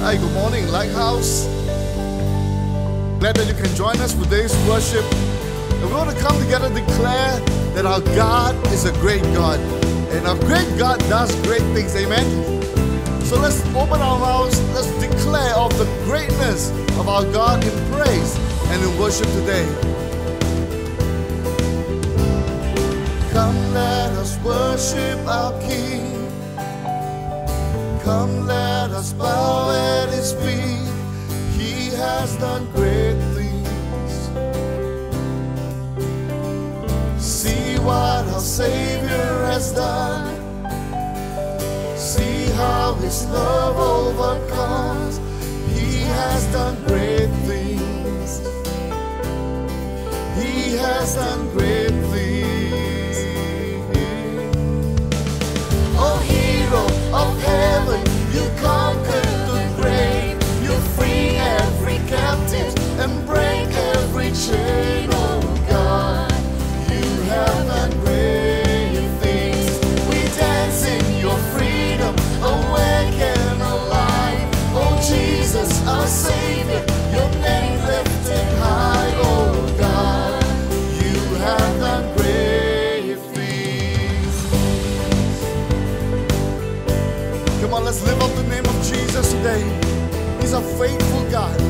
Hi, good morning, Lighthouse. Glad that you can join us for today's worship. And we want to come together and declare that our God is a great God. And our great God does great things. Amen. So let's open our mouths, let's declare of the greatness of our God in praise and in worship today. Come, let us worship our King. Come, let us bow at His feet. He has done great things. See what our Savior has done. See how His love overcomes. He has done great things. He has done great He's a faithful God.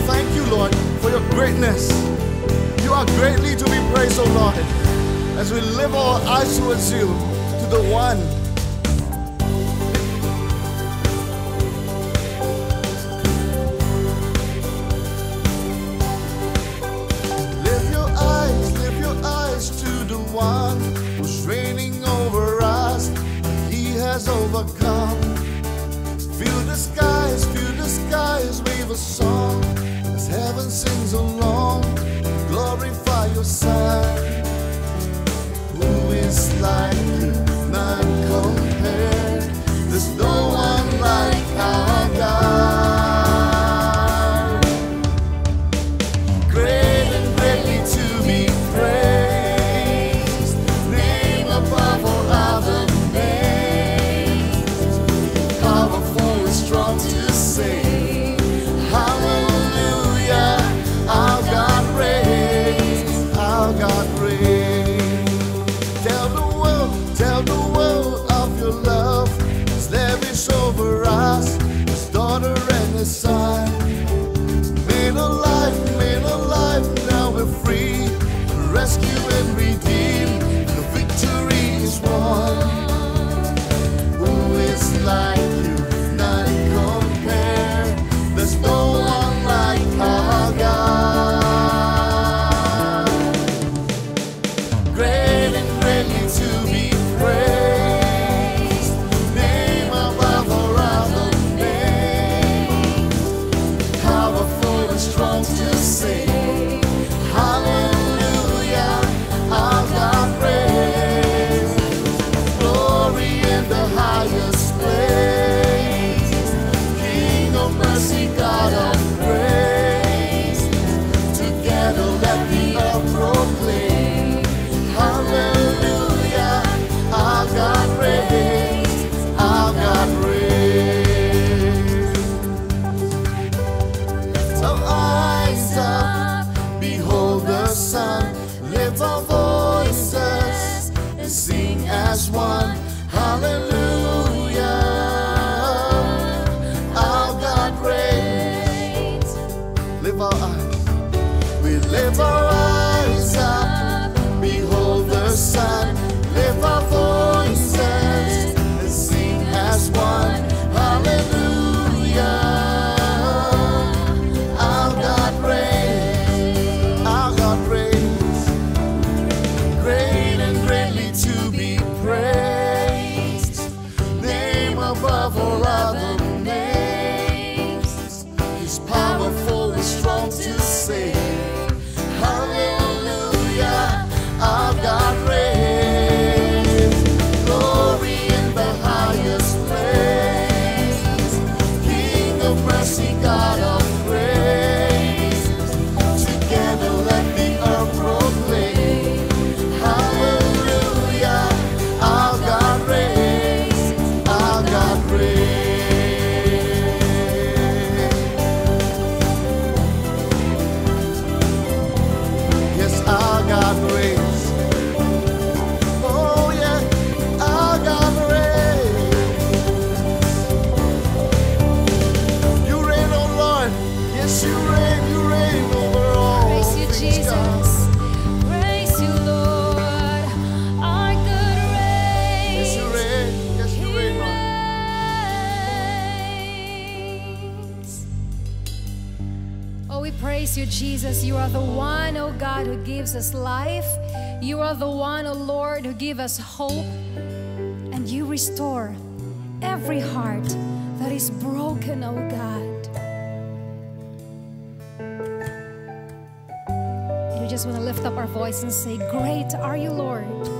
I thank you, Lord, for your greatness. You are greatly to be praised, O Lord, as we live our eyes towards you, to the one overcome. Fill the skies, fill the skies with a song heaven sings along, glorify your sign. his daughter and his son. Made alive, made alive, now we're free. And the victory is won. Who is like you? Life. You are the one, O oh Lord, who give us hope and you restore every heart that is broken, O oh God. You just want to lift up our voice and say, Great are you, Lord.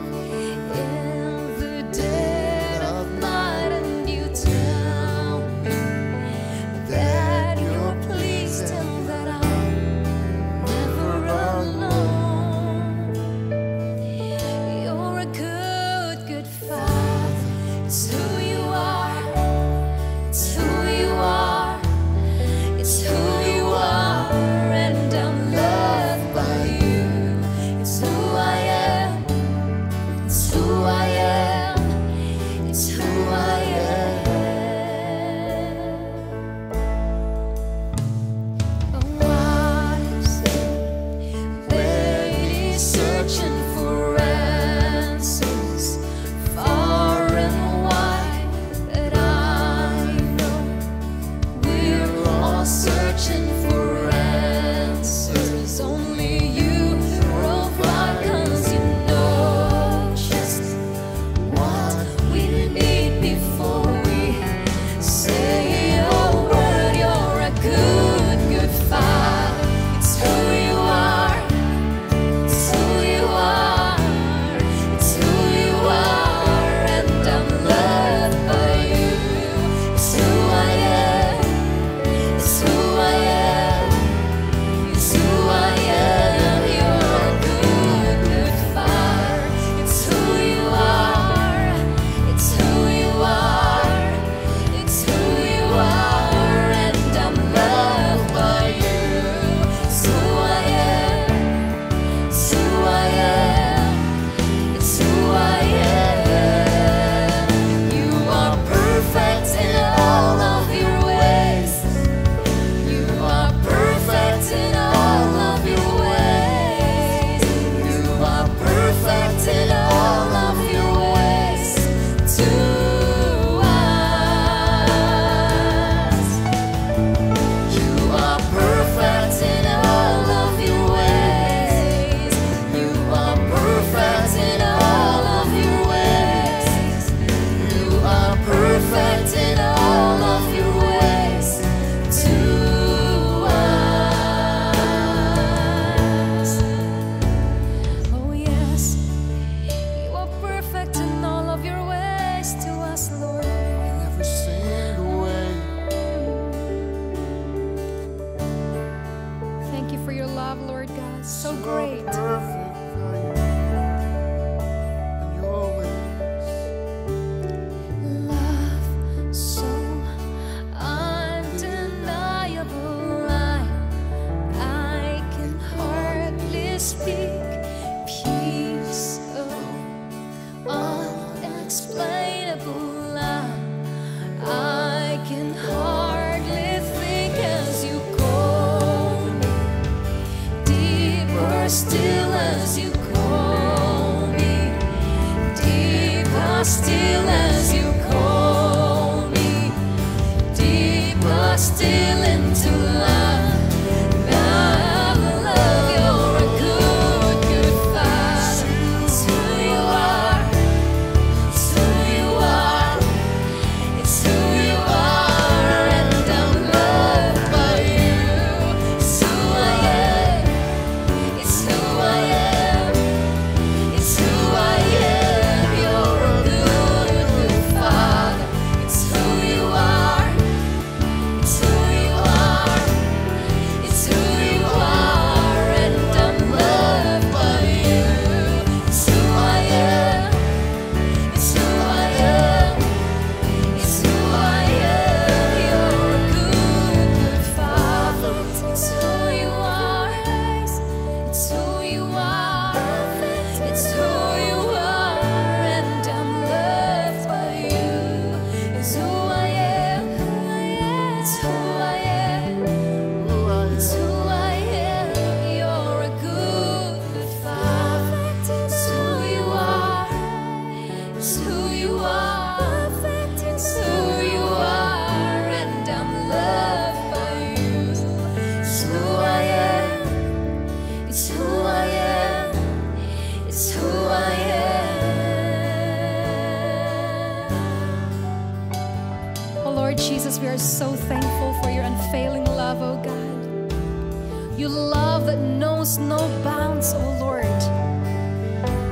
we are so thankful for your unfailing love, oh God. Your love that knows no bounds, oh Lord.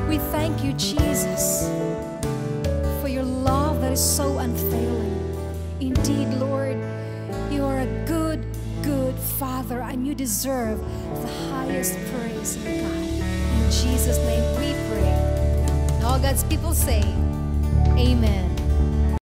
We thank you, Jesus, for your love that is so unfailing. Indeed, Lord, you are a good, good Father, and you deserve the highest praise, oh God. In Jesus' name we pray. All God's people say, Amen.